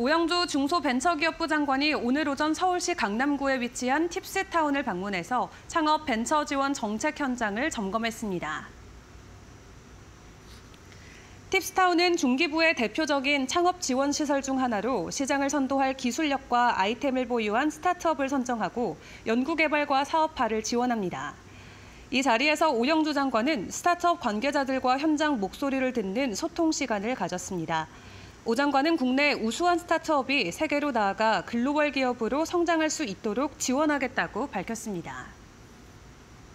오영주 중소벤처기업부 장관이 오늘 오전 서울시 강남구에 위치한 팁스타운을 방문해서 창업 벤처 지원 정책 현장을 점검했습니다. 팁스타운은 중기부의 대표적인 창업 지원 시설 중 하나로 시장을 선도할 기술력과 아이템을 보유한 스타트업을 선정하고 연구개발과 사업화를 지원합니다. 이 자리에서 오영주 장관은 스타트업 관계자들과 현장 목소리를 듣는 소통 시간을 가졌습니다. 오 장관은 국내 우수한 스타트업이 세계로 나아가 글로벌 기업으로 성장할 수 있도록 지원하겠다고 밝혔습니다.